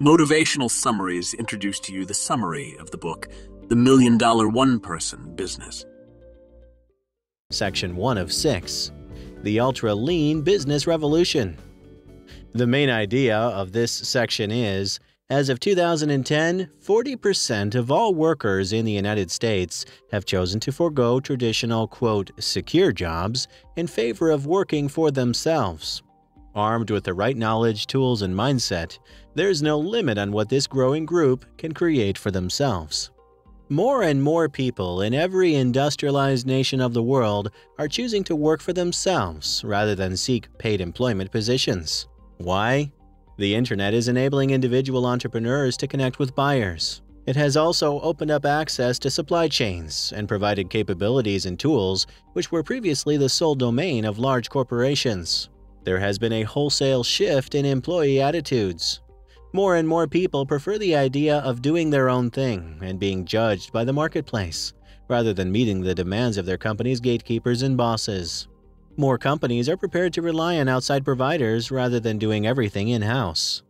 Motivational Summaries introduce to you the summary of the book, The Million Dollar One Person Business. Section 1 of 6 The Ultra Lean Business Revolution. The main idea of this section is as of 2010, 40% of all workers in the United States have chosen to forego traditional, quote, secure jobs in favor of working for themselves. Armed with the right knowledge, tools, and mindset, there's no limit on what this growing group can create for themselves. More and more people in every industrialized nation of the world are choosing to work for themselves rather than seek paid employment positions. Why? The internet is enabling individual entrepreneurs to connect with buyers. It has also opened up access to supply chains and provided capabilities and tools which were previously the sole domain of large corporations. There has been a wholesale shift in employee attitudes. More and more people prefer the idea of doing their own thing and being judged by the marketplace, rather than meeting the demands of their company's gatekeepers and bosses. More companies are prepared to rely on outside providers rather than doing everything in-house.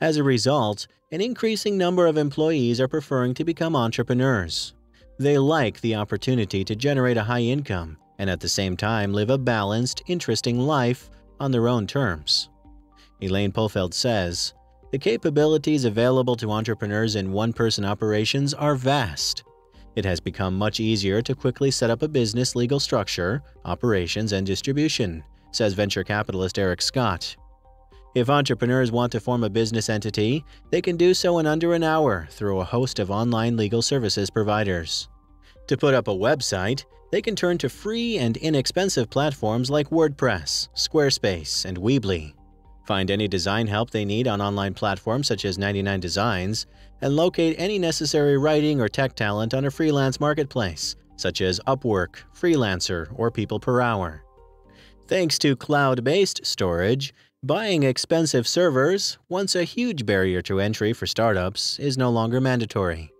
As a result, an increasing number of employees are preferring to become entrepreneurs. They like the opportunity to generate a high income and at the same time live a balanced, interesting life on their own terms. Elaine Pofeldt says, the capabilities available to entrepreneurs in one-person operations are vast. It has become much easier to quickly set up a business legal structure, operations, and distribution, says venture capitalist Eric Scott. If entrepreneurs want to form a business entity, they can do so in under an hour through a host of online legal services providers. To put up a website, they can turn to free and inexpensive platforms like WordPress, Squarespace, and Weebly find any design help they need on online platforms such as 99 Designs, and locate any necessary writing or tech talent on a freelance marketplace, such as Upwork, Freelancer, or People Per Hour. Thanks to cloud-based storage, buying expensive servers, once a huge barrier to entry for startups, is no longer mandatory.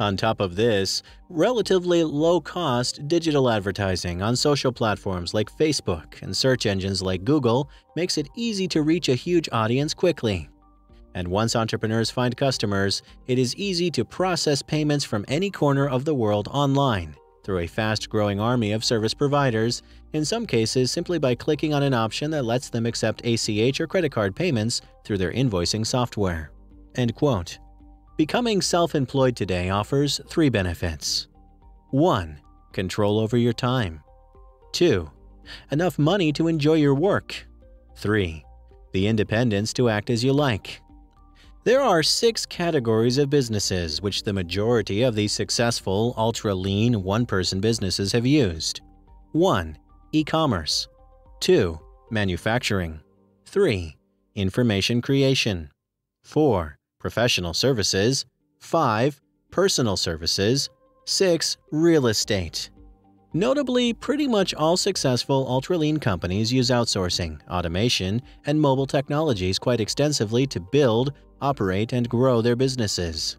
On top of this, relatively low-cost digital advertising on social platforms like Facebook and search engines like Google makes it easy to reach a huge audience quickly. And once entrepreneurs find customers, it is easy to process payments from any corner of the world online through a fast-growing army of service providers, in some cases simply by clicking on an option that lets them accept ACH or credit card payments through their invoicing software. End quote. Becoming self-employed today offers three benefits. 1. Control over your time. 2. Enough money to enjoy your work. 3. The independence to act as you like. There are six categories of businesses which the majority of these successful, ultra-lean, one-person businesses have used. 1. E-commerce 2. Manufacturing 3. Information creation 4 professional services, 5. personal services, 6. real estate. Notably, pretty much all successful ultra-lean companies use outsourcing, automation, and mobile technologies quite extensively to build, operate, and grow their businesses.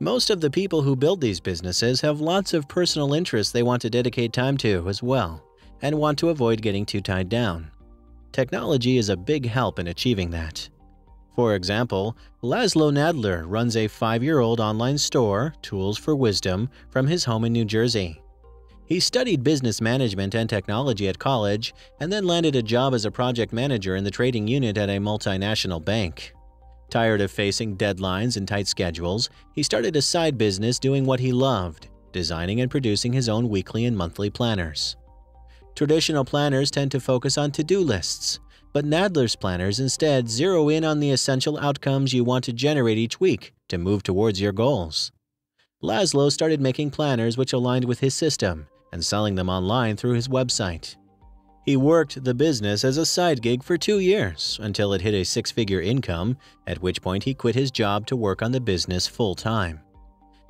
Most of the people who build these businesses have lots of personal interests they want to dedicate time to as well, and want to avoid getting too tied down. Technology is a big help in achieving that. For example, Laszlo Nadler runs a five-year-old online store, Tools for Wisdom, from his home in New Jersey. He studied business management and technology at college and then landed a job as a project manager in the trading unit at a multinational bank. Tired of facing deadlines and tight schedules, he started a side business doing what he loved, designing and producing his own weekly and monthly planners. Traditional planners tend to focus on to-do lists, but Nadler's planners instead zero in on the essential outcomes you want to generate each week to move towards your goals. Laszlo started making planners which aligned with his system and selling them online through his website. He worked the business as a side gig for two years until it hit a six-figure income, at which point he quit his job to work on the business full-time.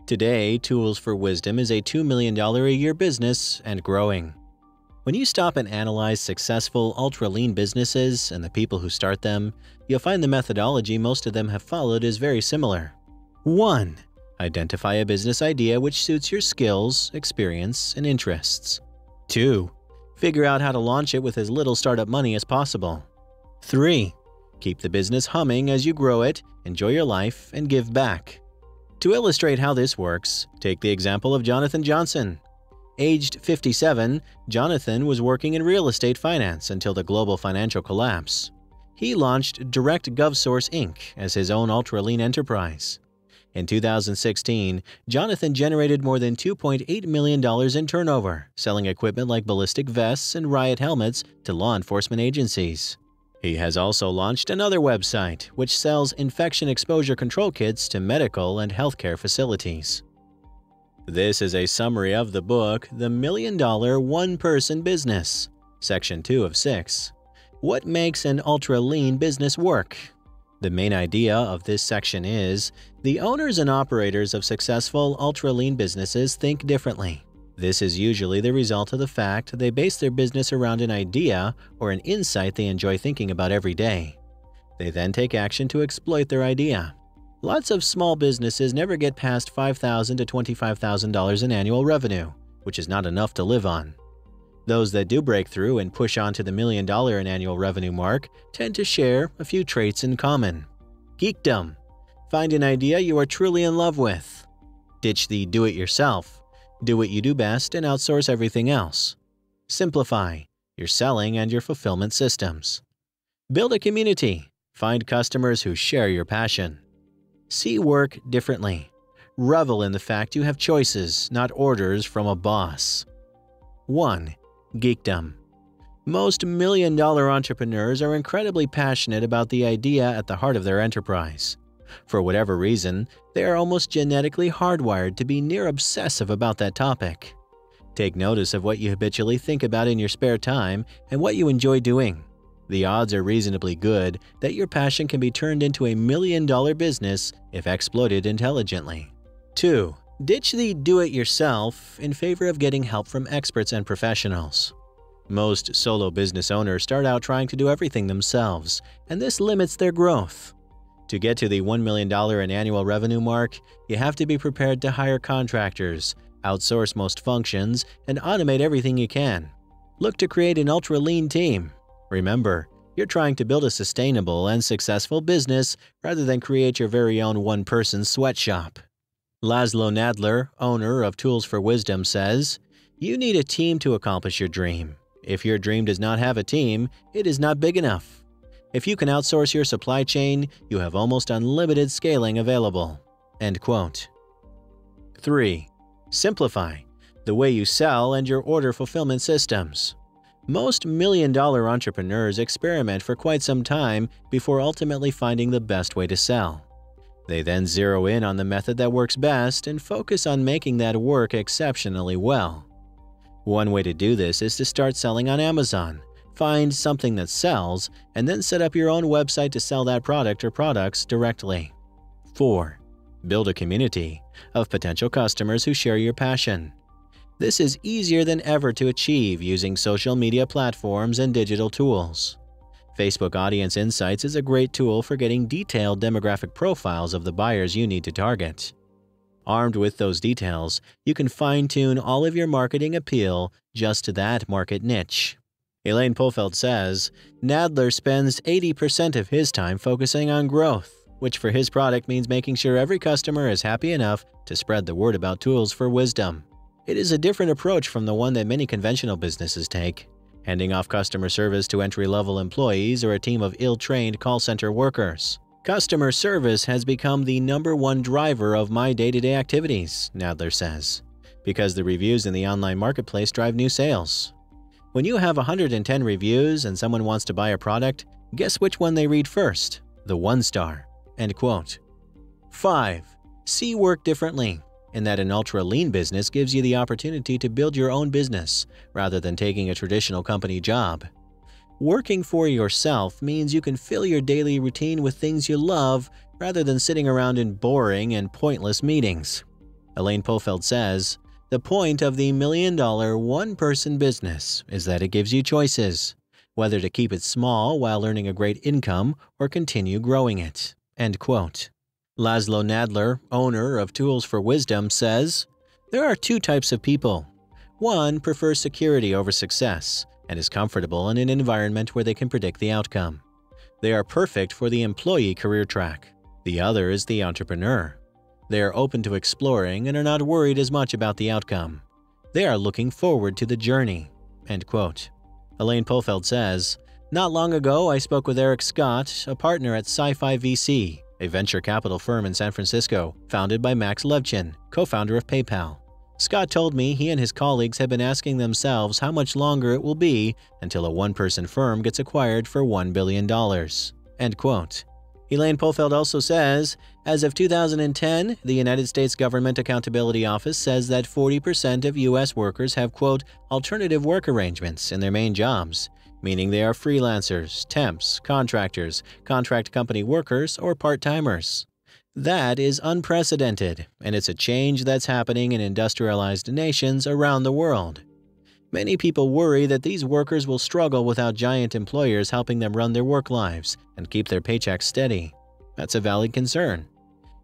Today, Tools for Wisdom is a $2 million a year business and growing. When you stop and analyze successful ultra-lean businesses and the people who start them, you'll find the methodology most of them have followed is very similar. 1. Identify a business idea which suits your skills, experience, and interests. 2. Figure out how to launch it with as little startup money as possible. 3. Keep the business humming as you grow it, enjoy your life, and give back. To illustrate how this works, take the example of Jonathan Johnson. Aged 57, Jonathan was working in real estate finance until the global financial collapse. He launched Direct GovSource Inc. as his own ultra lean enterprise. In 2016, Jonathan generated more than $2.8 million in turnover, selling equipment like ballistic vests and riot helmets to law enforcement agencies. He has also launched another website, which sells infection exposure control kits to medical and healthcare facilities. This is a summary of the book The Million Dollar One Person Business, Section 2 of 6. What makes an ultra lean business work? The main idea of this section is the owners and operators of successful ultra lean businesses think differently. This is usually the result of the fact they base their business around an idea or an insight they enjoy thinking about every day. They then take action to exploit their idea. Lots of small businesses never get past 5,000 to $25,000 in annual revenue, which is not enough to live on. Those that do break through and push on to the million dollar in annual revenue mark tend to share a few traits in common. Geekdom. Find an idea you are truly in love with. Ditch the do it yourself. Do what you do best and outsource everything else. Simplify your selling and your fulfillment systems. Build a community. Find customers who share your passion. See work differently. Revel in the fact you have choices, not orders from a boss. 1. Geekdom. Most million dollar entrepreneurs are incredibly passionate about the idea at the heart of their enterprise. For whatever reason, they are almost genetically hardwired to be near obsessive about that topic. Take notice of what you habitually think about in your spare time and what you enjoy doing. The odds are reasonably good that your passion can be turned into a million dollar business if exploited intelligently. 2. Ditch the do it yourself in favor of getting help from experts and professionals. Most solo business owners start out trying to do everything themselves, and this limits their growth. To get to the $1 million in annual revenue mark, you have to be prepared to hire contractors, outsource most functions, and automate everything you can. Look to create an ultra lean team Remember, you're trying to build a sustainable and successful business rather than create your very own one person sweatshop. Laszlo Nadler, owner of Tools for Wisdom, says You need a team to accomplish your dream. If your dream does not have a team, it is not big enough. If you can outsource your supply chain, you have almost unlimited scaling available. End quote. 3. Simplify the way you sell and your order fulfillment systems. Most million dollar entrepreneurs experiment for quite some time before ultimately finding the best way to sell. They then zero in on the method that works best and focus on making that work exceptionally well. One way to do this is to start selling on Amazon, find something that sells, and then set up your own website to sell that product or products directly. 4. Build a community of potential customers who share your passion. This is easier than ever to achieve using social media platforms and digital tools. Facebook Audience Insights is a great tool for getting detailed demographic profiles of the buyers you need to target. Armed with those details, you can fine tune all of your marketing appeal just to that market niche. Elaine Pofeldt says Nadler spends 80% of his time focusing on growth, which for his product means making sure every customer is happy enough to spread the word about tools for wisdom. It is a different approach from the one that many conventional businesses take, handing off customer service to entry level employees or a team of ill trained call center workers. Customer service has become the number one driver of my day to day activities, Nadler says, because the reviews in the online marketplace drive new sales. When you have 110 reviews and someone wants to buy a product, guess which one they read first? The one star. End quote. 5. See work differently in that an ultra lean business gives you the opportunity to build your own business rather than taking a traditional company job. Working for yourself means you can fill your daily routine with things you love rather than sitting around in boring and pointless meetings. Elaine Pofeldt says, The point of the million dollar one person business is that it gives you choices, whether to keep it small while earning a great income or continue growing it. End quote. Laszlo Nadler, owner of Tools for Wisdom, says There are two types of people. One prefers security over success and is comfortable in an environment where they can predict the outcome. They are perfect for the employee career track. The other is the entrepreneur. They are open to exploring and are not worried as much about the outcome. They are looking forward to the journey. End quote. Elaine Pofeldt says, Not long ago, I spoke with Eric Scott, a partner at SciFi VC, a venture capital firm in San Francisco, founded by Max Levchin, co founder of PayPal. Scott told me he and his colleagues have been asking themselves how much longer it will be until a one person firm gets acquired for $1 billion. End quote. Elaine Pofeldt also says, as of 2010, the United States Government Accountability Office says that 40% of U.S. workers have, quote, alternative work arrangements in their main jobs, meaning they are freelancers, temps, contractors, contract company workers, or part timers. That is unprecedented, and it's a change that's happening in industrialized nations around the world. Many people worry that these workers will struggle without giant employers helping them run their work lives and keep their paychecks steady. That's a valid concern.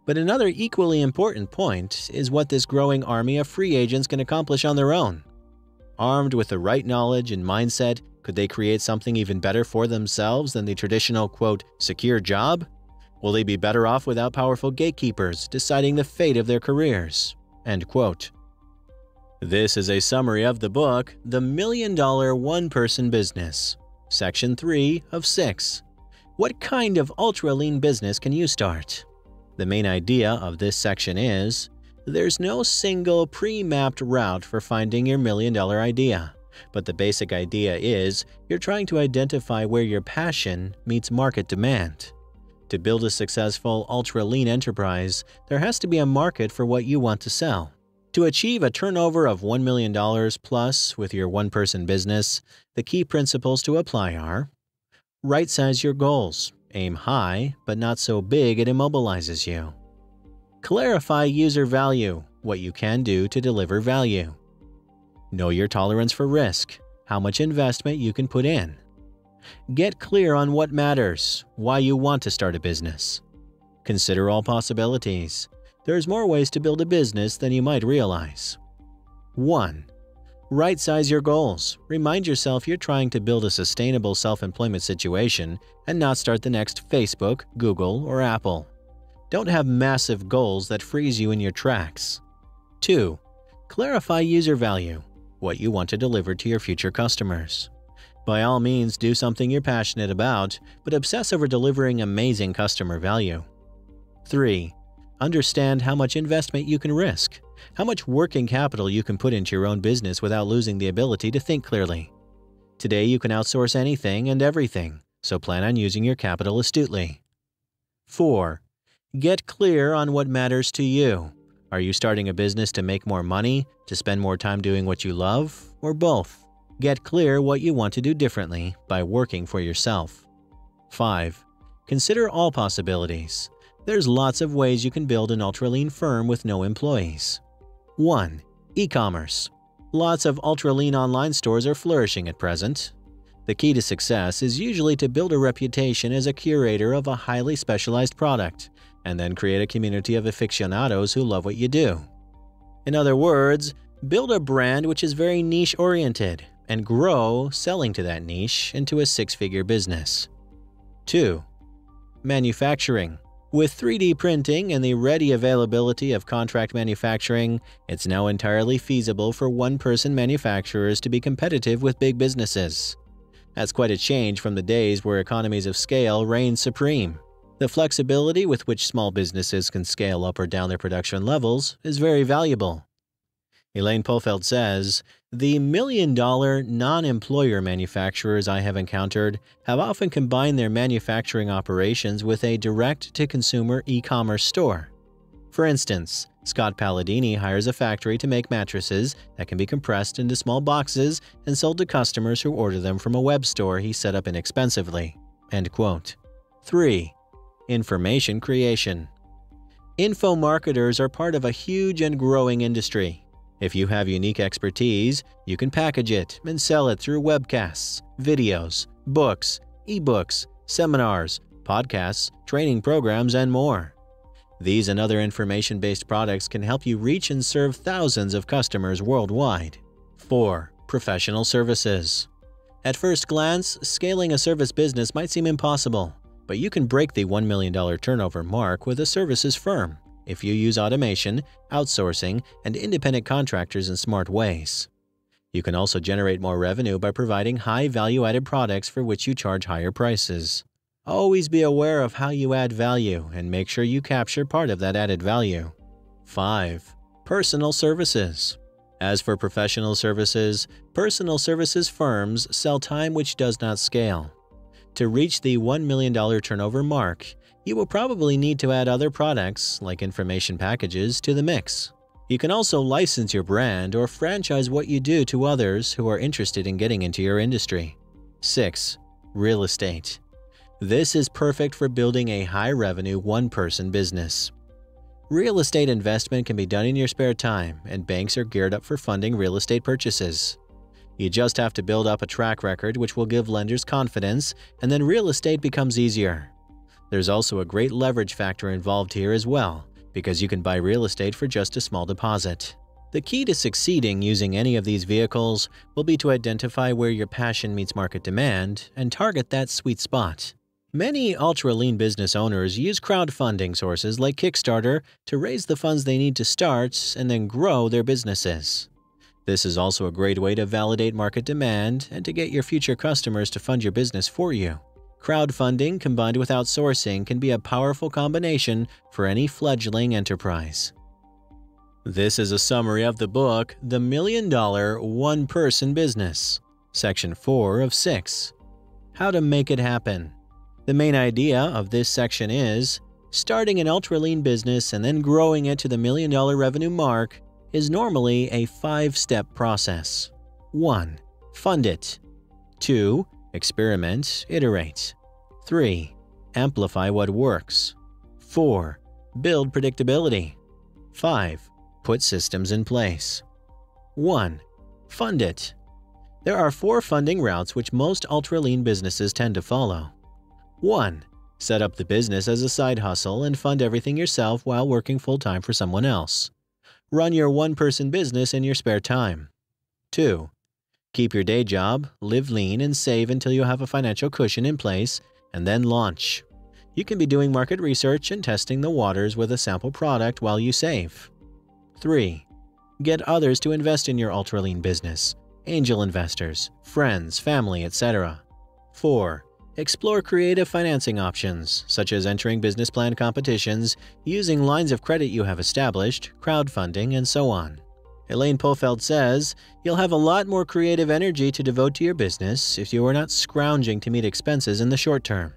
But another equally important point is what this growing army of free agents can accomplish on their own. Armed with the right knowledge and mindset, could they create something even better for themselves than the traditional, quote, secure job? Will they be better off without powerful gatekeepers deciding the fate of their careers? End quote. This is a summary of the book, The Million Dollar One Person Business, Section 3 of 6. What kind of ultra lean business can you start? The main idea of this section is there's no single pre mapped route for finding your million dollar idea. But the basic idea is you're trying to identify where your passion meets market demand. To build a successful ultra lean enterprise, there has to be a market for what you want to sell. To achieve a turnover of $1 million plus with your one person business, the key principles to apply are right size your goals, aim high, but not so big it immobilizes you. Clarify user value, what you can do to deliver value. Know your tolerance for risk, how much investment you can put in. Get clear on what matters, why you want to start a business. Consider all possibilities there's more ways to build a business than you might realize. 1. Right size your goals. Remind yourself you're trying to build a sustainable self employment situation and not start the next Facebook, Google, or Apple. Don't have massive goals that freeze you in your tracks. 2. Clarify user value, what you want to deliver to your future customers. By all means, do something you're passionate about, but obsess over delivering amazing customer value. 3. Understand how much investment you can risk, how much working capital you can put into your own business without losing the ability to think clearly. Today, you can outsource anything and everything, so plan on using your capital astutely. 4. Get clear on what matters to you. Are you starting a business to make more money, to spend more time doing what you love, or both? Get clear what you want to do differently by working for yourself. 5. Consider all possibilities. There's lots of ways you can build an ultra lean firm with no employees. 1. E commerce. Lots of ultra lean online stores are flourishing at present. The key to success is usually to build a reputation as a curator of a highly specialized product, and then create a community of aficionados who love what you do. In other words, build a brand which is very niche oriented and grow selling to that niche into a six figure business. 2. Manufacturing. With 3D printing and the ready availability of contract manufacturing, it's now entirely feasible for one person manufacturers to be competitive with big businesses. That's quite a change from the days where economies of scale reigned supreme. The flexibility with which small businesses can scale up or down their production levels is very valuable. Elaine Pofeldt says, The million dollar non employer manufacturers I have encountered have often combined their manufacturing operations with a direct to consumer e commerce store. For instance, Scott Paladini hires a factory to make mattresses that can be compressed into small boxes and sold to customers who order them from a web store he set up inexpensively. End quote. 3. Information creation. Info marketers are part of a huge and growing industry. If you have unique expertise, you can package it and sell it through webcasts, videos, books, ebooks, seminars, podcasts, training programs, and more. These and other information based products can help you reach and serve thousands of customers worldwide. 4. Professional services. At first glance, scaling a service business might seem impossible, but you can break the $1 million turnover mark with a services firm if you use automation, outsourcing, and independent contractors in smart ways. You can also generate more revenue by providing high value added products for which you charge higher prices. Always be aware of how you add value and make sure you capture part of that added value. 5. Personal services. As for professional services, personal services firms sell time which does not scale. To reach the $1 million turnover mark, you will probably need to add other products, like information packages, to the mix. You can also license your brand or franchise what you do to others who are interested in getting into your industry. 6. Real estate. This is perfect for building a high revenue, one person business. Real estate investment can be done in your spare time, and banks are geared up for funding real estate purchases. You just have to build up a track record which will give lenders confidence, and then real estate becomes easier. There's also a great leverage factor involved here as well, because you can buy real estate for just a small deposit. The key to succeeding using any of these vehicles will be to identify where your passion meets market demand and target that sweet spot. Many ultra lean business owners use crowdfunding sources like Kickstarter to raise the funds they need to start and then grow their businesses. This is also a great way to validate market demand and to get your future customers to fund your business for you. Crowdfunding combined with outsourcing can be a powerful combination for any fledgling enterprise. This is a summary of the book The Million Dollar One Person Business, Section 4 of 6 How to Make It Happen. The main idea of this section is starting an ultra lean business and then growing it to the million dollar revenue mark is normally a five step process. 1. Fund it. 2. Experiment, iterate. 3. Amplify what works. 4. Build predictability. 5. Put systems in place. 1. Fund it. There are four funding routes which most ultra lean businesses tend to follow. 1. Set up the business as a side hustle and fund everything yourself while working full time for someone else. Run your one person business in your spare time. 2. Keep your day job, live lean, and save until you have a financial cushion in place, and then launch. You can be doing market research and testing the waters with a sample product while you save. 3. Get others to invest in your ultra lean business angel investors, friends, family, etc. 4. Explore creative financing options, such as entering business plan competitions, using lines of credit you have established, crowdfunding, and so on. Elaine Pofeldt says, You'll have a lot more creative energy to devote to your business if you are not scrounging to meet expenses in the short term.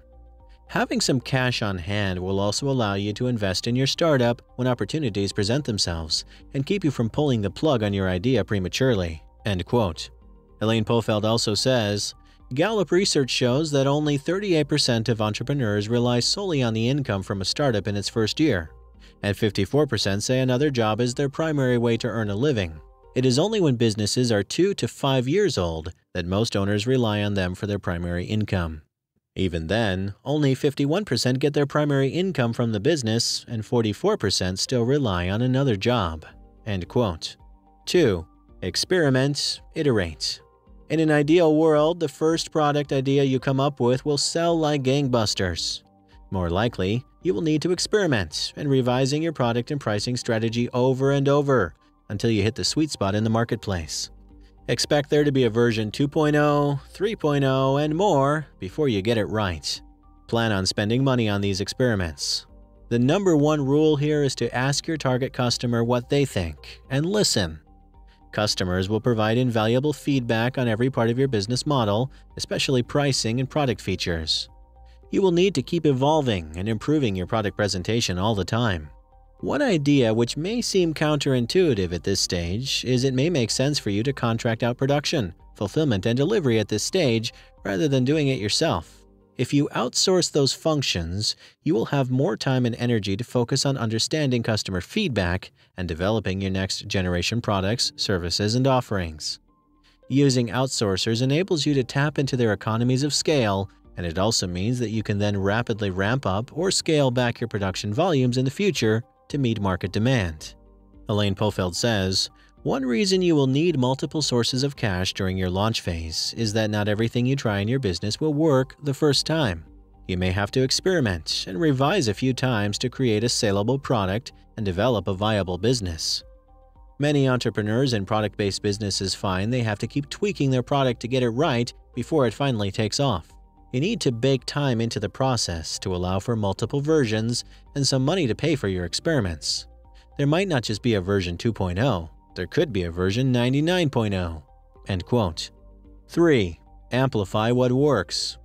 Having some cash on hand will also allow you to invest in your startup when opportunities present themselves and keep you from pulling the plug on your idea prematurely. End quote. Elaine Pofeldt also says, Gallup research shows that only 38% of entrepreneurs rely solely on the income from a startup in its first year, and 54% say another job is their primary way to earn a living. It is only when businesses are 2 to 5 years old that most owners rely on them for their primary income. Even then, only 51% get their primary income from the business and 44% still rely on another job. End quote. 2. Experiment, iterate. In an ideal world, the first product idea you come up with will sell like gangbusters. More likely, you will need to experiment and revising your product and pricing strategy over and over until you hit the sweet spot in the marketplace. Expect there to be a version 2.0, 3.0, and more before you get it right. Plan on spending money on these experiments. The number one rule here is to ask your target customer what they think and listen. Customers will provide invaluable feedback on every part of your business model, especially pricing and product features. You will need to keep evolving and improving your product presentation all the time. One idea which may seem counterintuitive at this stage is it may make sense for you to contract out production, fulfillment, and delivery at this stage rather than doing it yourself. If you outsource those functions, you will have more time and energy to focus on understanding customer feedback and developing your next generation products, services, and offerings. Using outsourcers enables you to tap into their economies of scale and it also means that you can then rapidly ramp up or scale back your production volumes in the future to meet market demand. Elaine Pofeldt says, One reason you will need multiple sources of cash during your launch phase is that not everything you try in your business will work the first time. You may have to experiment and revise a few times to create a saleable product and develop a viable business. Many entrepreneurs in product based businesses find they have to keep tweaking their product to get it right before it finally takes off. You need to bake time into the process to allow for multiple versions and some money to pay for your experiments. There might not just be a version 2.0, there could be a version 99.0. End quote. 3. Amplify what works.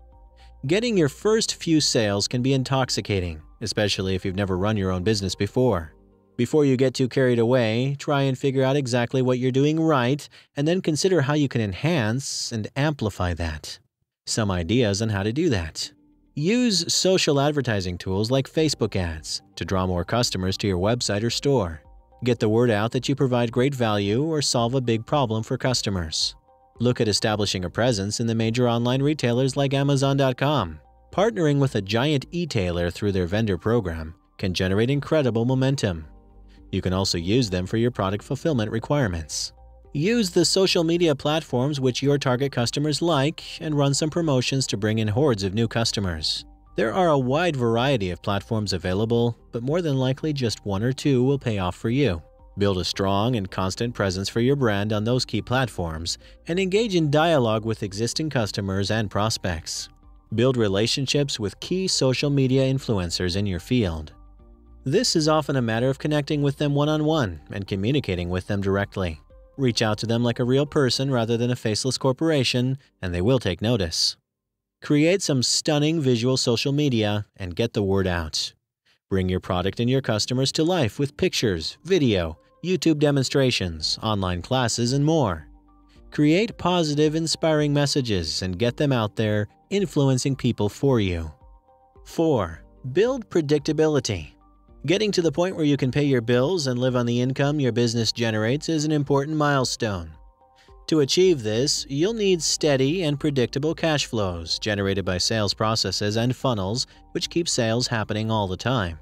Getting your first few sales can be intoxicating, especially if you've never run your own business before. Before you get too carried away, try and figure out exactly what you're doing right, and then consider how you can enhance and amplify that. Some ideas on how to do that. Use social advertising tools like Facebook ads to draw more customers to your website or store. Get the word out that you provide great value or solve a big problem for customers. Look at establishing a presence in the major online retailers like Amazon.com. Partnering with a giant e-tailer through their vendor program can generate incredible momentum. You can also use them for your product fulfillment requirements. Use the social media platforms which your target customers like and run some promotions to bring in hordes of new customers. There are a wide variety of platforms available, but more than likely just one or two will pay off for you. Build a strong and constant presence for your brand on those key platforms and engage in dialogue with existing customers and prospects. Build relationships with key social media influencers in your field. This is often a matter of connecting with them one on one and communicating with them directly. Reach out to them like a real person rather than a faceless corporation, and they will take notice. Create some stunning visual social media and get the word out. Bring your product and your customers to life with pictures, video, YouTube demonstrations, online classes, and more. Create positive, inspiring messages and get them out there, influencing people for you. 4. Build predictability. Getting to the point where you can pay your bills and live on the income your business generates is an important milestone. To achieve this, you'll need steady and predictable cash flows generated by sales processes and funnels which keep sales happening all the time.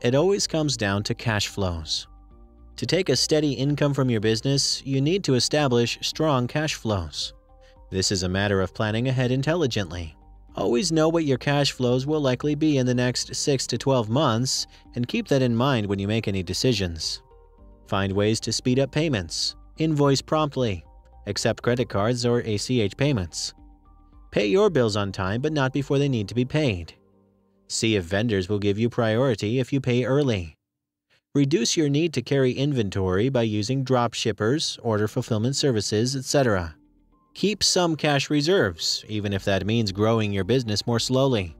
It always comes down to cash flows. To take a steady income from your business, you need to establish strong cash flows. This is a matter of planning ahead intelligently. Always know what your cash flows will likely be in the next 6 to 12 months and keep that in mind when you make any decisions. Find ways to speed up payments, invoice promptly, accept credit cards or ACH payments. Pay your bills on time but not before they need to be paid. See if vendors will give you priority if you pay early. Reduce your need to carry inventory by using drop shippers, order fulfillment services, etc. Keep some cash reserves, even if that means growing your business more slowly.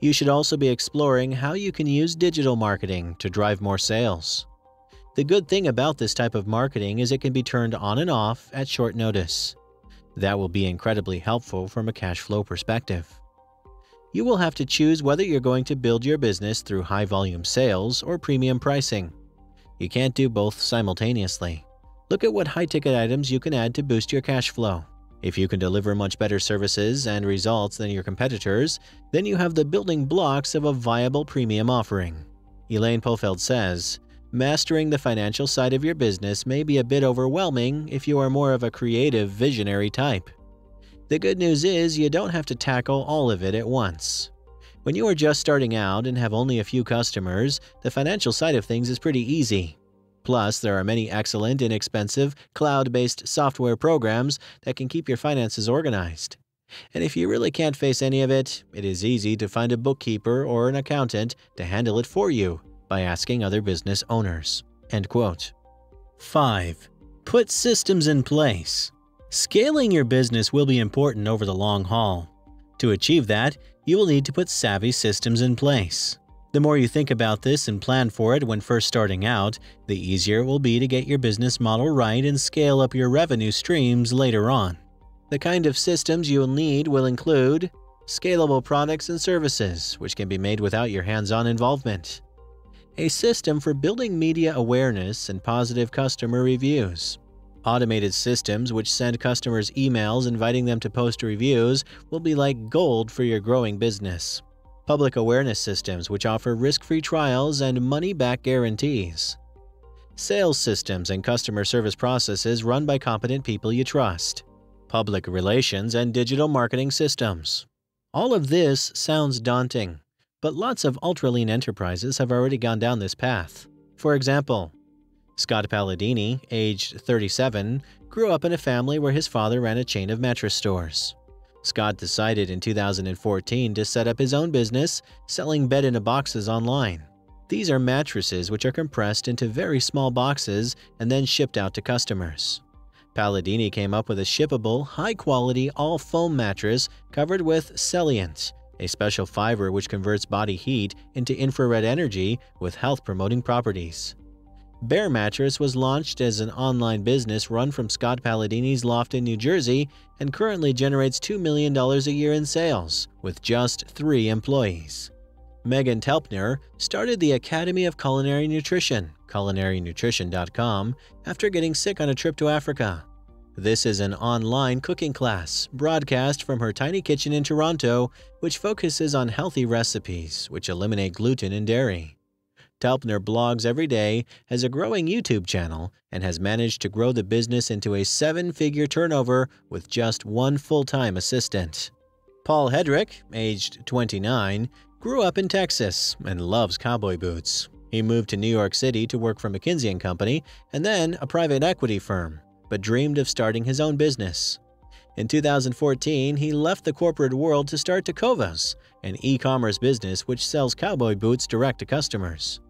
You should also be exploring how you can use digital marketing to drive more sales. The good thing about this type of marketing is it can be turned on and off at short notice. That will be incredibly helpful from a cash flow perspective. You will have to choose whether you're going to build your business through high volume sales or premium pricing. You can't do both simultaneously. Look at what high ticket items you can add to boost your cash flow. If you can deliver much better services and results than your competitors, then you have the building blocks of a viable premium offering. Elaine Pofeldt says, Mastering the financial side of your business may be a bit overwhelming if you are more of a creative, visionary type. The good news is you don't have to tackle all of it at once. When you are just starting out and have only a few customers, the financial side of things is pretty easy. Plus, there are many excellent, inexpensive, cloud based software programs that can keep your finances organized. And if you really can't face any of it, it is easy to find a bookkeeper or an accountant to handle it for you by asking other business owners. End quote. 5. Put systems in place. Scaling your business will be important over the long haul. To achieve that, you will need to put savvy systems in place. The more you think about this and plan for it when first starting out, the easier it will be to get your business model right and scale up your revenue streams later on. The kind of systems you will need will include scalable products and services, which can be made without your hands on involvement, a system for building media awareness and positive customer reviews. Automated systems which send customers emails inviting them to post reviews will be like gold for your growing business. Public awareness systems which offer risk free trials and money back guarantees. Sales systems and customer service processes run by competent people you trust. Public relations and digital marketing systems. All of this sounds daunting, but lots of ultra lean enterprises have already gone down this path. For example, Scott Paladini, aged 37, grew up in a family where his father ran a chain of mattress stores. Scott decided in 2014 to set up his own business selling bed in a boxes online. These are mattresses which are compressed into very small boxes and then shipped out to customers. Paladini came up with a shippable, high-quality, all-foam mattress covered with Celliant, a special fiber which converts body heat into infrared energy with health-promoting properties. Bear Mattress was launched as an online business run from Scott Paladini's loft in New Jersey and currently generates $2 million a year in sales, with just three employees. Meghan Telpner started the Academy of Culinary Nutrition, culinarynutrition.com, after getting sick on a trip to Africa. This is an online cooking class, broadcast from her tiny kitchen in Toronto, which focuses on healthy recipes which eliminate gluten and dairy. Telpner blogs every day, has a growing YouTube channel, and has managed to grow the business into a seven figure turnover with just one full time assistant. Paul Hedrick, aged 29, grew up in Texas and loves cowboy boots. He moved to New York City to work for McKinsey & Company and then a private equity firm, but dreamed of starting his own business. In 2014, he left the corporate world to start Tecovas, an e-commerce business which sells cowboy boots direct to customers.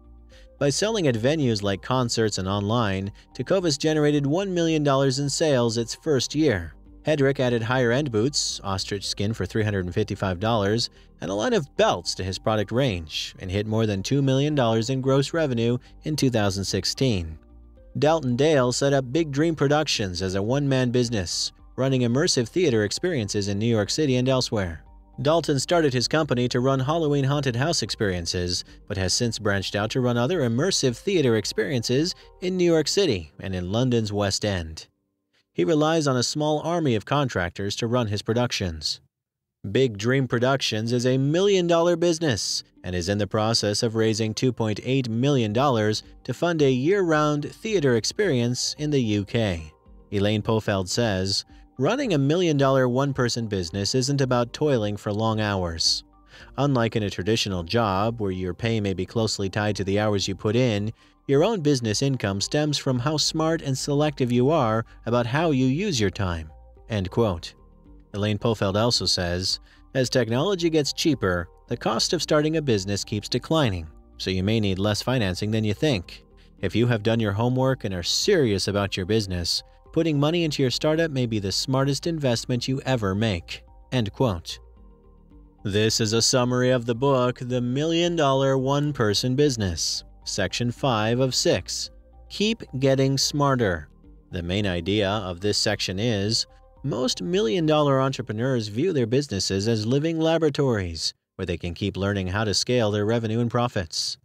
By selling at venues like concerts and online, Tecovas generated $1 million in sales its first year. Hedrick added higher-end boots, ostrich skin for $355, and a line of belts to his product range, and hit more than $2 million in gross revenue in 2016. Dalton Dale set up Big Dream Productions as a one-man business, running immersive theater experiences in New York City and elsewhere. Dalton started his company to run Halloween haunted house experiences, but has since branched out to run other immersive theater experiences in New York City and in London's West End. He relies on a small army of contractors to run his productions. Big Dream Productions is a million dollar business and is in the process of raising $2.8 million to fund a year round theater experience in the UK. Elaine Pofeldt says, Running a million dollar one person business isn't about toiling for long hours. Unlike in a traditional job, where your pay may be closely tied to the hours you put in, your own business income stems from how smart and selective you are about how you use your time. End quote. Elaine Pofeldt also says, As technology gets cheaper, the cost of starting a business keeps declining, so you may need less financing than you think. If you have done your homework and are serious about your business, Putting money into your startup may be the smartest investment you ever make. End quote. This is a summary of the book The Million Dollar One Person Business, Section 5 of 6. Keep Getting Smarter. The main idea of this section is most million dollar entrepreneurs view their businesses as living laboratories where they can keep learning how to scale their revenue and profits.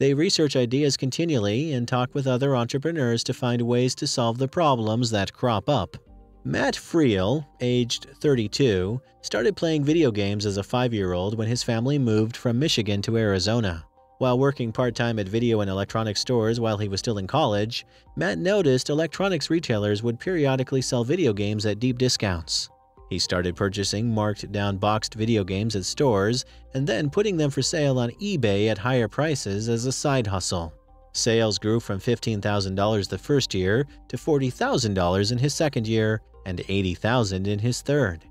They research ideas continually and talk with other entrepreneurs to find ways to solve the problems that crop up. Matt Friel, aged 32, started playing video games as a five year old when his family moved from Michigan to Arizona. While working part time at video and electronic stores while he was still in college, Matt noticed electronics retailers would periodically sell video games at deep discounts. He started purchasing marked down boxed video games at stores and then putting them for sale on eBay at higher prices as a side hustle. Sales grew from $15,000 the first year to $40,000 in his second year and $80,000 in his third.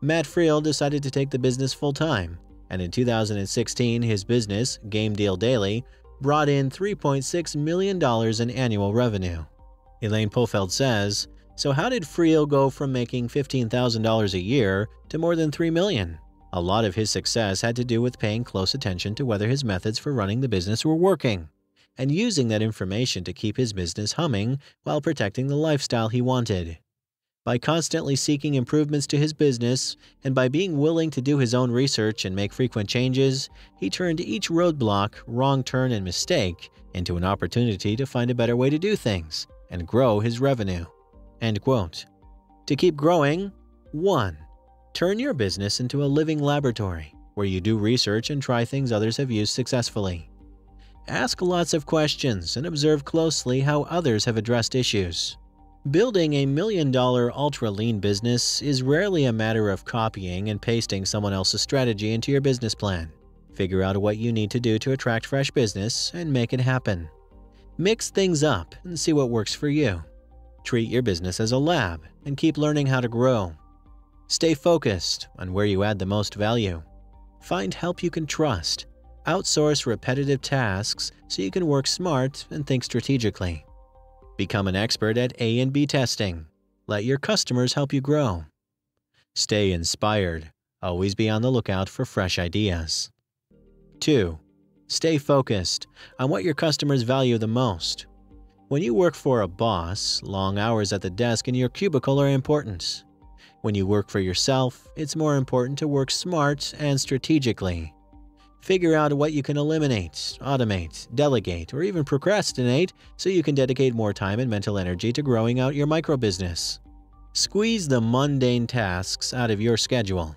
Matt Friel decided to take the business full time, and in 2016, his business, Game Deal Daily, brought in $3.6 million in annual revenue. Elaine Pofeldt says, so how did Friel go from making $15,000 a year to more than 3 million? A lot of his success had to do with paying close attention to whether his methods for running the business were working, and using that information to keep his business humming while protecting the lifestyle he wanted. By constantly seeking improvements to his business, and by being willing to do his own research and make frequent changes, he turned each roadblock, wrong turn, and mistake into an opportunity to find a better way to do things and grow his revenue. End quote. To keep growing, 1. Turn your business into a living laboratory where you do research and try things others have used successfully. Ask lots of questions and observe closely how others have addressed issues. Building a million dollar ultra lean business is rarely a matter of copying and pasting someone else's strategy into your business plan. Figure out what you need to do to attract fresh business and make it happen. Mix things up and see what works for you. Treat your business as a lab and keep learning how to grow. Stay focused on where you add the most value. Find help you can trust. Outsource repetitive tasks so you can work smart and think strategically. Become an expert at A and B testing. Let your customers help you grow. Stay inspired. Always be on the lookout for fresh ideas. 2. Stay focused on what your customers value the most. When you work for a boss, long hours at the desk in your cubicle are important. When you work for yourself, it's more important to work smart and strategically. Figure out what you can eliminate, automate, delegate, or even procrastinate so you can dedicate more time and mental energy to growing out your micro business. Squeeze the mundane tasks out of your schedule.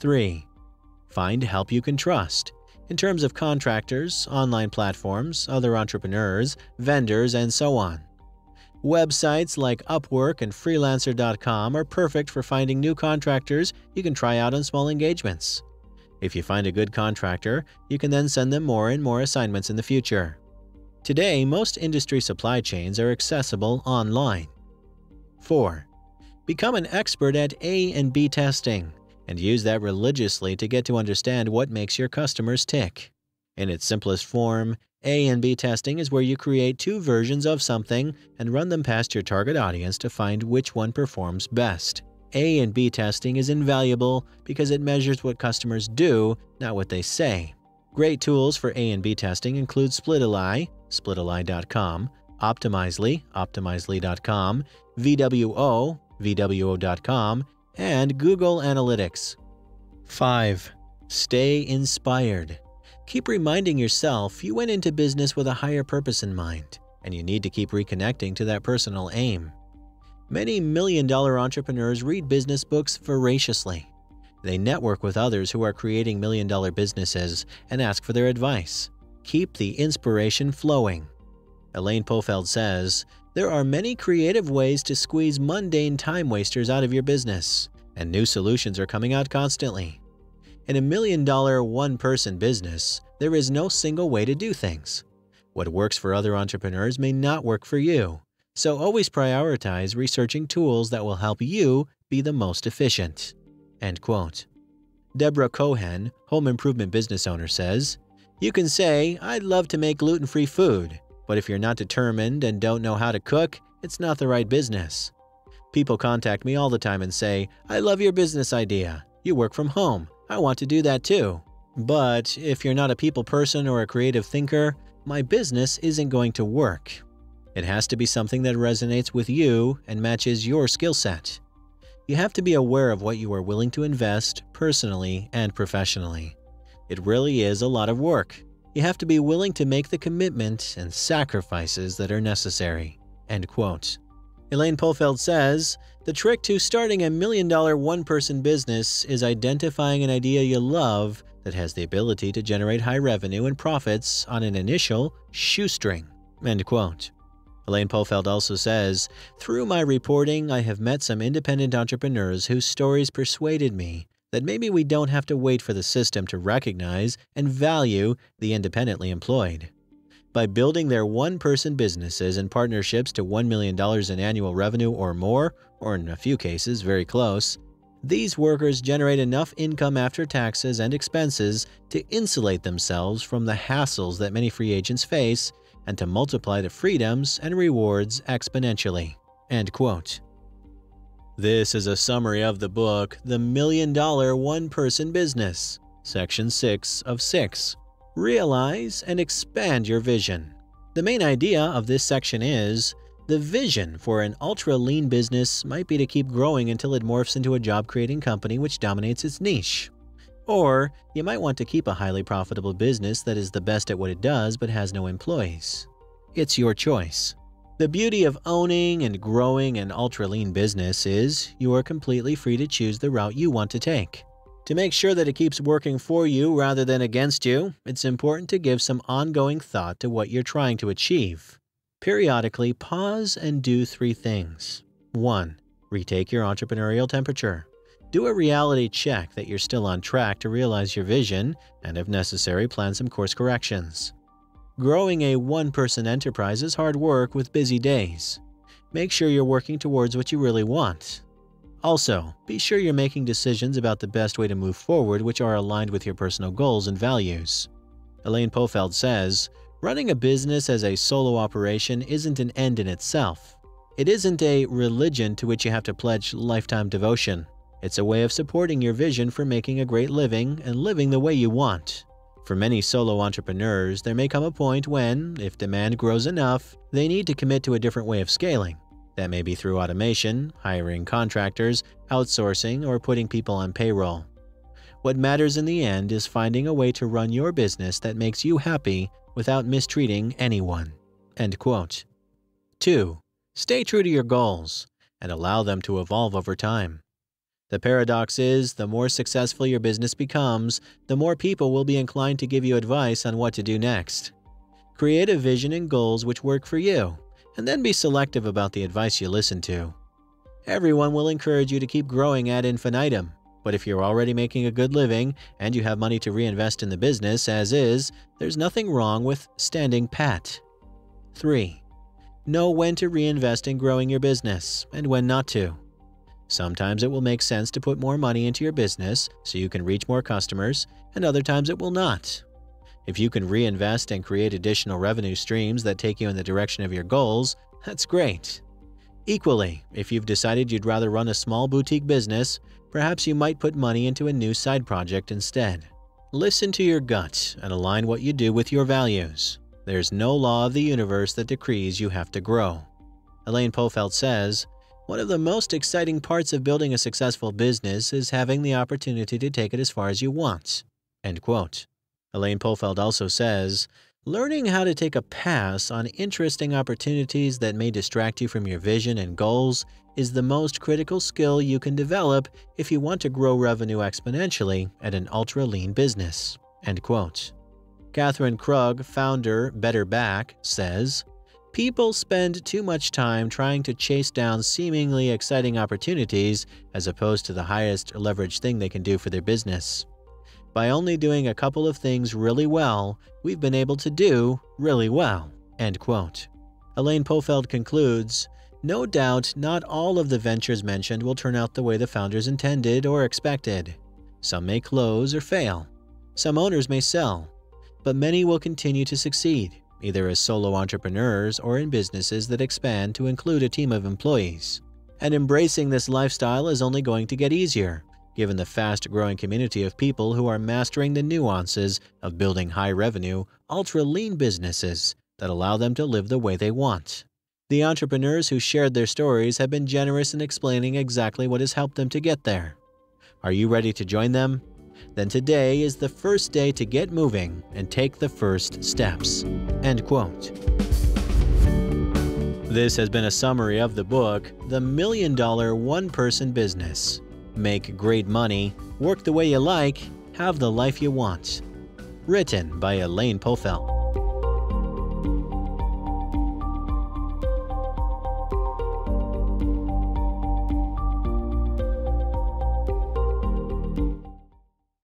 3. Find help you can trust in terms of contractors, online platforms, other entrepreneurs, vendors, and so on. Websites like Upwork and Freelancer.com are perfect for finding new contractors you can try out on small engagements. If you find a good contractor, you can then send them more and more assignments in the future. Today, most industry supply chains are accessible online. 4. Become an expert at A and B testing and use that religiously to get to understand what makes your customers tick. In its simplest form, A and B testing is where you create two versions of something and run them past your target audience to find which one performs best. A and B testing is invaluable because it measures what customers do, not what they say. Great tools for A and B testing include Splitally, splitally.com, Optimizely, optimizely.com, VWO, VWO.com, and Google Analytics. 5. Stay inspired. Keep reminding yourself you went into business with a higher purpose in mind, and you need to keep reconnecting to that personal aim. Many million dollar entrepreneurs read business books voraciously. They network with others who are creating million dollar businesses and ask for their advice. Keep the inspiration flowing. Elaine Pofeldt says, There are many creative ways to squeeze mundane time wasters out of your business, and new solutions are coming out constantly. In a million dollar, one person business, there is no single way to do things. What works for other entrepreneurs may not work for you. So always prioritize researching tools that will help you be the most efficient. End quote. Deborah Cohen, home improvement business owner, says, You can say, I'd love to make gluten free food, but if you're not determined and don't know how to cook, it's not the right business. People contact me all the time and say, I love your business idea. You work from home. I want to do that too. But if you're not a people person or a creative thinker, my business isn't going to work. It has to be something that resonates with you and matches your skill set. You have to be aware of what you are willing to invest personally and professionally. It really is a lot of work. You have to be willing to make the commitment and sacrifices that are necessary. End quote. Elaine Pofeldt says, The trick to starting a million dollar one person business is identifying an idea you love that has the ability to generate high revenue and profits on an initial shoestring. End quote. Elaine Pofeldt also says, Through my reporting, I have met some independent entrepreneurs whose stories persuaded me that maybe we don't have to wait for the system to recognize and value the independently employed. By building their one person businesses and partnerships to $1 million in annual revenue or more, or in a few cases, very close, these workers generate enough income after taxes and expenses to insulate themselves from the hassles that many free agents face and to multiply the freedoms and rewards exponentially. End quote. This is a summary of the book The Million Dollar One Person Business, Section 6 of 6. Realize and expand your vision. The main idea of this section is the vision for an ultra lean business might be to keep growing until it morphs into a job creating company which dominates its niche. Or you might want to keep a highly profitable business that is the best at what it does but has no employees. It's your choice. The beauty of owning and growing an ultra lean business is you are completely free to choose the route you want to take. To make sure that it keeps working for you rather than against you, it's important to give some ongoing thought to what you're trying to achieve. Periodically pause and do three things. 1. Retake your entrepreneurial temperature. Do a reality check that you're still on track to realize your vision, and if necessary, plan some course corrections. Growing a one person enterprise is hard work with busy days. Make sure you're working towards what you really want. Also, be sure you're making decisions about the best way to move forward which are aligned with your personal goals and values. Elaine Pofeldt says, Running a business as a solo operation isn't an end in itself. It isn't a religion to which you have to pledge lifetime devotion. It's a way of supporting your vision for making a great living and living the way you want. For many solo entrepreneurs, there may come a point when, if demand grows enough, they need to commit to a different way of scaling. That may be through automation, hiring contractors, outsourcing, or putting people on payroll. What matters in the end is finding a way to run your business that makes you happy without mistreating anyone. End quote. 2. Stay true to your goals and allow them to evolve over time. The paradox is the more successful your business becomes, the more people will be inclined to give you advice on what to do next. Create a vision and goals which work for you, and then be selective about the advice you listen to. Everyone will encourage you to keep growing ad infinitum, but if you're already making a good living and you have money to reinvest in the business as is, there's nothing wrong with standing pat. 3. Know when to reinvest in growing your business and when not to. Sometimes it will make sense to put more money into your business so you can reach more customers, and other times it will not. If you can reinvest and create additional revenue streams that take you in the direction of your goals, that's great. Equally, if you've decided you'd rather run a small boutique business, perhaps you might put money into a new side project instead. Listen to your gut and align what you do with your values. There's no law of the universe that decrees you have to grow. Elaine Pofeldt says, one of the most exciting parts of building a successful business is having the opportunity to take it as far as you want. End quote. Elaine Pofeldt also says, Learning how to take a pass on interesting opportunities that may distract you from your vision and goals is the most critical skill you can develop if you want to grow revenue exponentially at an ultra lean business. End quote. Catherine Krug, founder Better Back, says, People spend too much time trying to chase down seemingly exciting opportunities as opposed to the highest leverage thing they can do for their business. By only doing a couple of things really well, we've been able to do really well. End quote. Elaine Pofeldt concludes, no doubt not all of the ventures mentioned will turn out the way the founders intended or expected. Some may close or fail. Some owners may sell. But many will continue to succeed either as solo entrepreneurs or in businesses that expand to include a team of employees. And embracing this lifestyle is only going to get easier, given the fast growing community of people who are mastering the nuances of building high revenue, ultra lean businesses that allow them to live the way they want. The entrepreneurs who shared their stories have been generous in explaining exactly what has helped them to get there. Are you ready to join them? Then today is the first day to get moving and take the first steps. End quote. This has been a summary of the book, The Million Dollar One Person Business. Make great money, work the way you like, have the life you want. Written by Elaine Pofeldt.